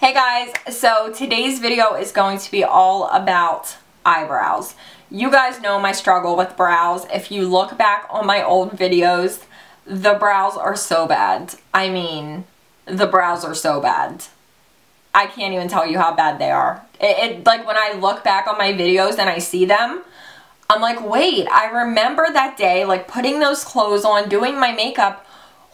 Hey guys, so today's video is going to be all about eyebrows. You guys know my struggle with brows. If you look back on my old videos, the brows are so bad. I mean, the brows are so bad. I can't even tell you how bad they are. It, it, like when I look back on my videos and I see them, I'm like, wait, I remember that day, like putting those clothes on, doing my makeup.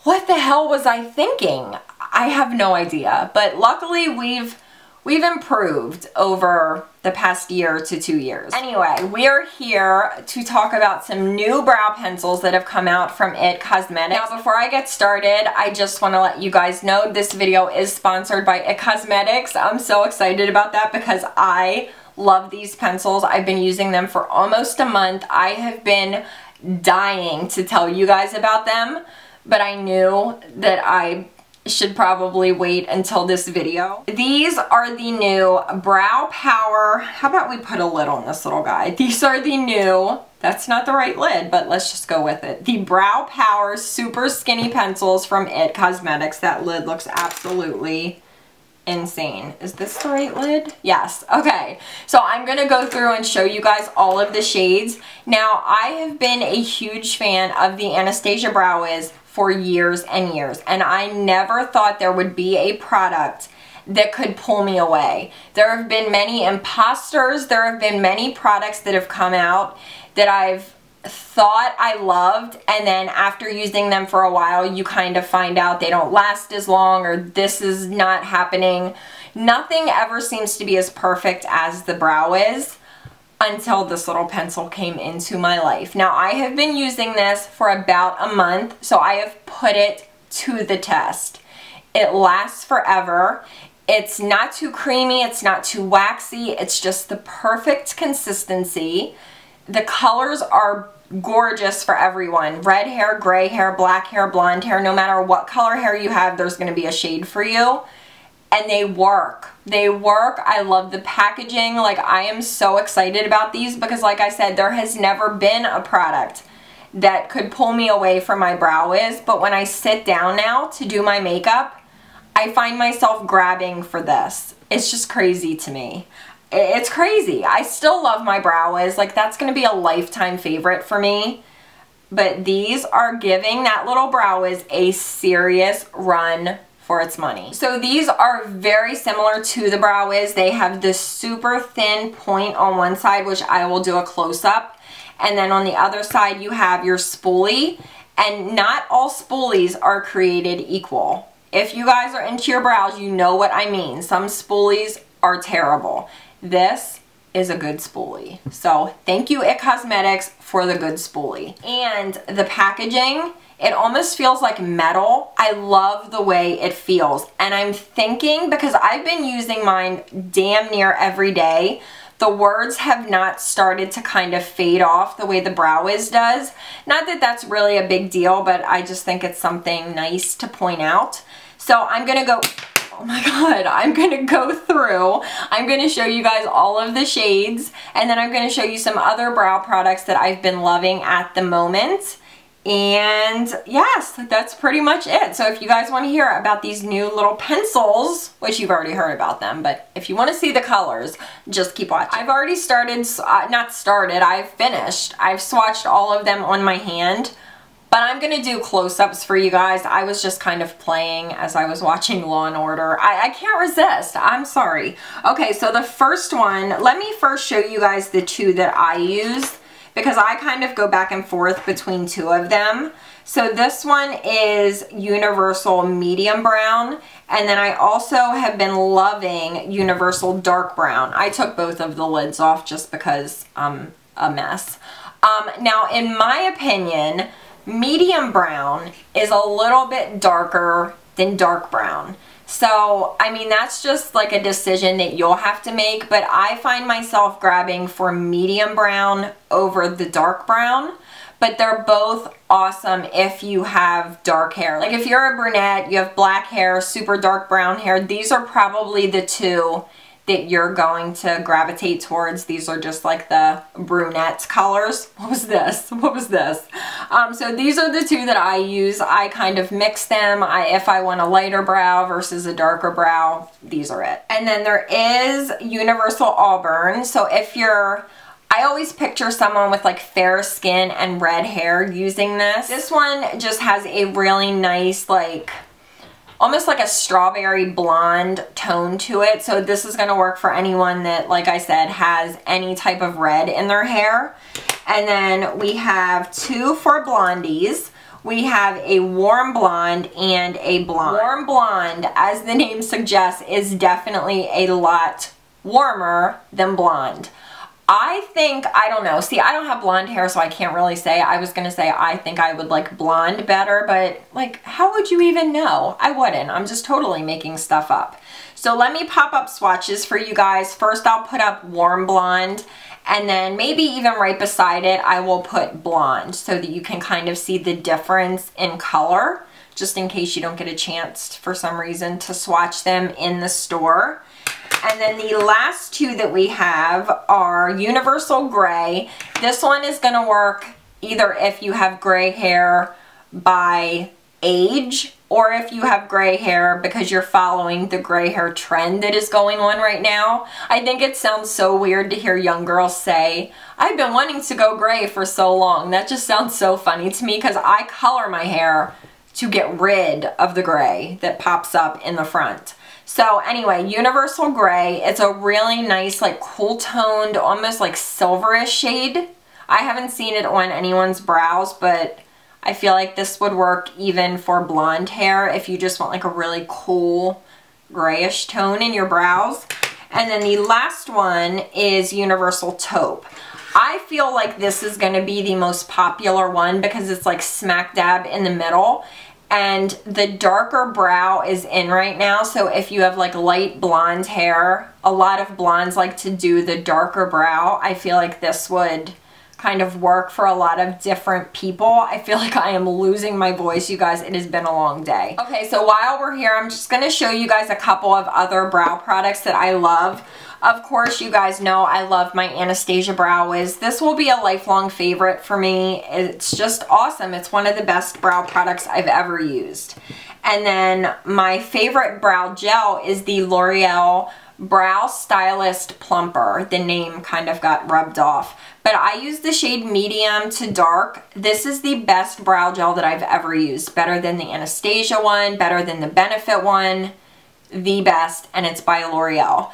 What the hell was I thinking? I have no idea. But luckily we've we've improved over the past year to two years. Anyway, we're here to talk about some new brow pencils that have come out from IT Cosmetics. Now, before I get started, I just want to let you guys know this video is sponsored by IT Cosmetics. I'm so excited about that because I love these pencils. I've been using them for almost a month. I have been dying to tell you guys about them, but I knew that I should probably wait until this video. These are the new Brow Power, how about we put a lid on this little guy? These are the new, that's not the right lid, but let's just go with it. The Brow Power Super Skinny Pencils from IT Cosmetics. That lid looks absolutely insane. Is this the right lid? Yes. Okay. So I'm going to go through and show you guys all of the shades. Now, I have been a huge fan of the Anastasia Brow Wiz for years and years. And I never thought there would be a product that could pull me away. There have been many imposters, there have been many products that have come out that I've thought I loved and then after using them for a while you kind of find out they don't last as long or this is not happening. Nothing ever seems to be as perfect as the Brow Wiz until this little pencil came into my life. Now I have been using this for about a month, so I have put it to the test. It lasts forever. It's not too creamy, it's not too waxy, it's just the perfect consistency. The colors are gorgeous for everyone. Red hair, gray hair, black hair, blonde hair, no matter what color hair you have, there's gonna be a shade for you and they work. They work. I love the packaging. Like I am so excited about these because like I said, there has never been a product that could pull me away from my Brow Wiz. But when I sit down now to do my makeup, I find myself grabbing for this. It's just crazy to me. It's crazy. I still love my Brow Wiz. Like that's going to be a lifetime favorite for me. But these are giving that little Brow Wiz a serious run for its money. So these are very similar to the Brow Wiz. They have this super thin point on one side, which I will do a close-up. And then on the other side, you have your spoolie. And not all spoolies are created equal. If you guys are into your brows, you know what I mean. Some spoolies are terrible. This is a good spoolie. So thank you IT Cosmetics for the good spoolie. And the packaging it almost feels like metal. I love the way it feels. And I'm thinking, because I've been using mine damn near every day, the words have not started to kind of fade off the way the Brow Wiz does. Not that that's really a big deal, but I just think it's something nice to point out. So I'm going to go, oh my god, I'm going to go through. I'm going to show you guys all of the shades, and then I'm going to show you some other brow products that I've been loving at the moment. And yes, that's pretty much it. So if you guys want to hear about these new little pencils, which you've already heard about them, but if you want to see the colors, just keep watching. I've already started, uh, not started, I've finished. I've swatched all of them on my hand, but I'm going to do close-ups for you guys. I was just kind of playing as I was watching Law & Order. I, I can't resist. I'm sorry. Okay, so the first one, let me first show you guys the two that I use because I kind of go back and forth between two of them. So this one is Universal Medium Brown and then I also have been loving Universal Dark Brown. I took both of the lids off just because I'm a mess. Um, now in my opinion, medium brown is a little bit darker than dark brown. So, I mean, that's just like a decision that you'll have to make, but I find myself grabbing for medium brown over the dark brown, but they're both awesome if you have dark hair. Like if you're a brunette, you have black hair, super dark brown hair, these are probably the two that you're going to gravitate towards. These are just like the brunette colors. What was this? What was this? Um, so these are the two that I use. I kind of mix them. I, if I want a lighter brow versus a darker brow, these are it. And then there is Universal Auburn. So if you're I always picture someone with like fair skin and red hair using this. This one just has a really nice like almost like a strawberry blonde tone to it. So this is going to work for anyone that, like I said, has any type of red in their hair. And then we have two for blondies. We have a warm blonde and a blonde. Warm blonde, as the name suggests, is definitely a lot warmer than blonde. I think, I don't know. See, I don't have blonde hair, so I can't really say. I was going to say I think I would like blonde better, but like, how would you even know? I wouldn't. I'm just totally making stuff up. So let me pop up swatches for you guys. First, I'll put up warm blonde, and then maybe even right beside it, I will put blonde so that you can kind of see the difference in color, just in case you don't get a chance for some reason to swatch them in the store. And then the last two that we have are Universal Gray. This one is going to work either if you have gray hair by age or if you have gray hair because you're following the gray hair trend that is going on right now. I think it sounds so weird to hear young girls say, I've been wanting to go gray for so long. That just sounds so funny to me because I color my hair to get rid of the gray that pops up in the front. So anyway, Universal Gray. It's a really nice, like cool toned, almost like silverish shade. I haven't seen it on anyone's brows, but I feel like this would work even for blonde hair if you just want like a really cool grayish tone in your brows. And then the last one is Universal Taupe. I feel like this is going to be the most popular one because it's like smack dab in the middle. And the darker brow is in right now so if you have like light blonde hair a lot of blondes like to do the darker brow. I feel like this would kind of work for a lot of different people. I feel like I am losing my voice you guys. It has been a long day. Okay so while we're here I'm just gonna show you guys a couple of other brow products that I love of course, you guys know I love my Anastasia Brow Wiz. This will be a lifelong favorite for me. It's just awesome. It's one of the best brow products I've ever used. And then my favorite brow gel is the L'Oreal Brow Stylist Plumper. The name kind of got rubbed off. But I use the shade medium to dark. This is the best brow gel that I've ever used. Better than the Anastasia one, better than the Benefit one. The best, and it's by L'Oreal.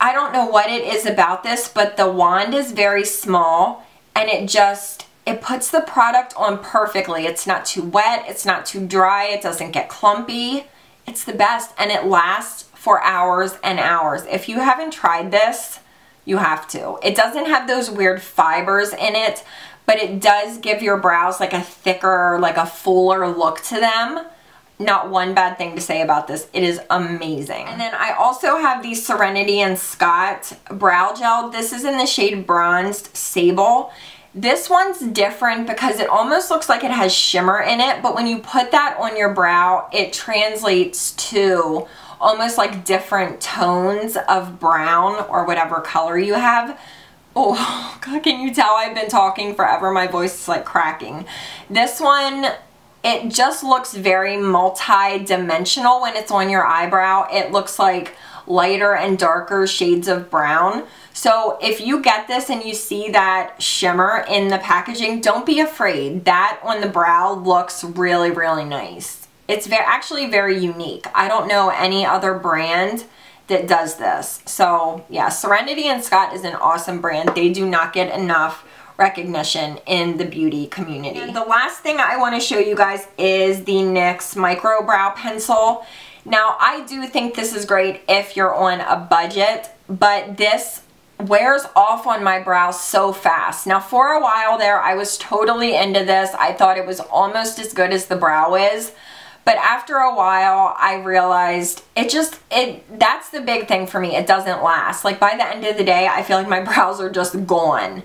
I don't know what it is about this, but the wand is very small and it just, it puts the product on perfectly. It's not too wet, it's not too dry, it doesn't get clumpy. It's the best and it lasts for hours and hours. If you haven't tried this, you have to. It doesn't have those weird fibers in it, but it does give your brows like a thicker, like a fuller look to them not one bad thing to say about this. It is amazing. And then I also have the Serenity and Scott Brow Gel. This is in the shade Bronzed Sable. This one's different because it almost looks like it has shimmer in it, but when you put that on your brow, it translates to almost like different tones of brown or whatever color you have. Oh, God, can you tell I've been talking forever? My voice is like cracking. This one it just looks very multi-dimensional when it's on your eyebrow. It looks like lighter and darker shades of brown. So if you get this and you see that shimmer in the packaging, don't be afraid. That on the brow looks really, really nice. It's very, actually very unique. I don't know any other brand that does this. So yeah, Serenity and Scott is an awesome brand. They do not get enough recognition in the beauty community. And the last thing I want to show you guys is the NYX Micro Brow Pencil. Now, I do think this is great if you're on a budget, but this wears off on my brows so fast. Now, for a while there, I was totally into this. I thought it was almost as good as the Brow Wiz. But after a while, I realized it just, it that's the big thing for me. It doesn't last. Like by the end of the day, I feel like my brows are just gone.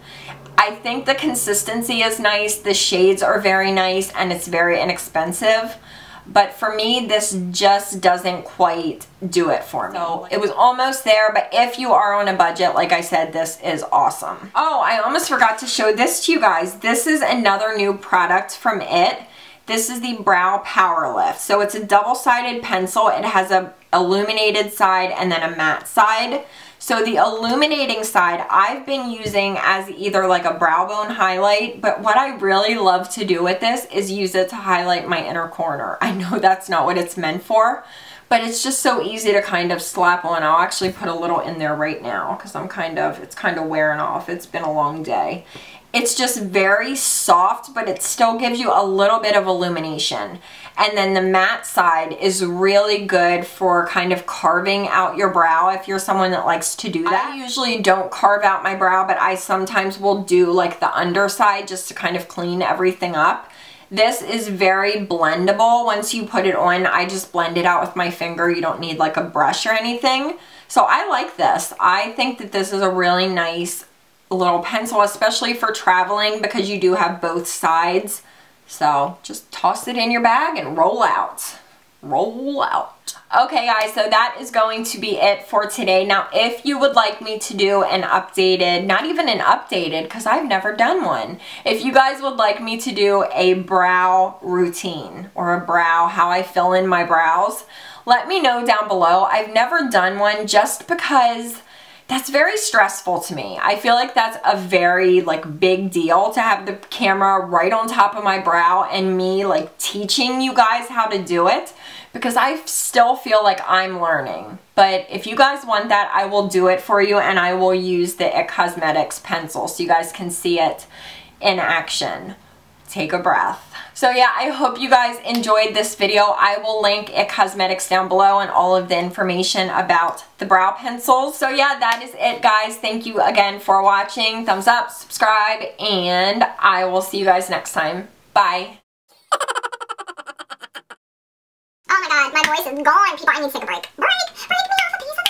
I think the consistency is nice, the shades are very nice, and it's very inexpensive. but for me this just doesn't quite do it for me. So it was almost there but if you are on a budget like I said this is awesome. Oh I almost forgot to show this to you guys. This is another new product from it. This is the Brow Power Lift. So it's a double-sided pencil. It has a illuminated side and then a matte side. So the illuminating side I've been using as either like a brow bone highlight, but what I really love to do with this is use it to highlight my inner corner. I know that's not what it's meant for, but it's just so easy to kind of slap on. I'll actually put a little in there right now because I'm kind of, it's kind of wearing off. It's been a long day. It's just very soft, but it still gives you a little bit of illumination. And then the matte side is really good for kind of carving out your brow if you're someone that likes to do that. I usually don't carve out my brow, but I sometimes will do like the underside just to kind of clean everything up. This is very blendable. Once you put it on, I just blend it out with my finger. You don't need like a brush or anything. So I like this. I think that this is a really nice little pencil, especially for traveling because you do have both sides. So just toss it in your bag and roll out. Roll out. Okay guys, so that is going to be it for today. Now if you would like me to do an updated, not even an updated because I've never done one. If you guys would like me to do a brow routine or a brow, how I fill in my brows, let me know down below. I've never done one just because that's very stressful to me. I feel like that's a very like big deal to have the camera right on top of my brow and me like teaching you guys how to do it because I still feel like I'm learning. But if you guys want that, I will do it for you and I will use the IT Cosmetics pencil so you guys can see it in action. Take a breath. So yeah, I hope you guys enjoyed this video. I will link IT Cosmetics down below and all of the information about the brow pencils. So yeah, that is it guys. Thank you again for watching. Thumbs up, subscribe, and I will see you guys next time. Bye. oh my god, my voice is gone. People, I need to take a break. Break! Break me off a piece of.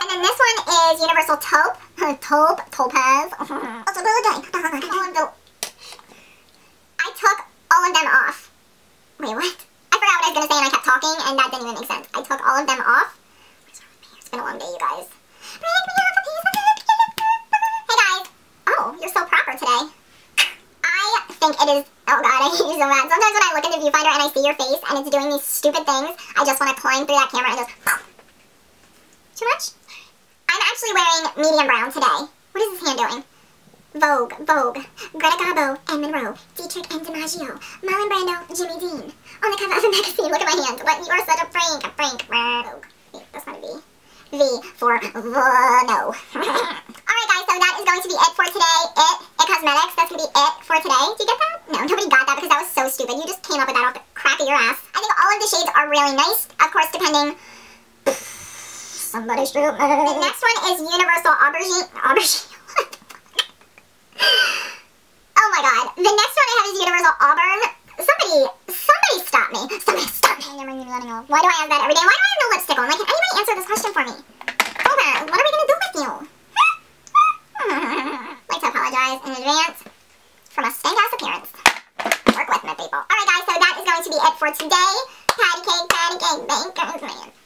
And then this one is Universal Taupe. Taupe. Topaz. It's a good day. I took all of them off. What? I forgot what I was going to say and I kept talking and that didn't even make sense. I took all of them off. It's been a long day, you guys. Hey guys. Oh, you're so proper today. I think it is... Oh god, I hate you so bad. Sometimes when I look in the viewfinder and I see your face and it's doing these stupid things, I just want to climb through that camera and just... Too much? I'm actually wearing medium brown today. What is this hand doing? Vogue, Vogue, Greta Garbo, and Monroe, Dietrich and DiMaggio, Marlon Brando, Jimmy Dean. On the cover of a magazine, look at my hand. What, you are such a prank, a prank, Vogue. That's not a V. V for no. Alright guys, so that is going to be it for today. It, It Cosmetics, that's going to be it for today. You get that? No, nobody got that because that was so stupid. You just came up with that off the crack of your ass. I think all of the shades are really nice. Of course, depending... somebody's me. The next one is Universal Aubergine... Aubergine... oh my god. The next one I have is Universal Auburn. Somebody, somebody stop me. Somebody stop me. Why do I have that every day? Why do I have no lipstick on? Like, can anybody answer this question for me? Over, what are we going to do with you? Like to apologize in advance for my stank-ass appearance. Work with me, people. Alright guys, so that is going to be it for today. Patty cake, patty cake, bacon.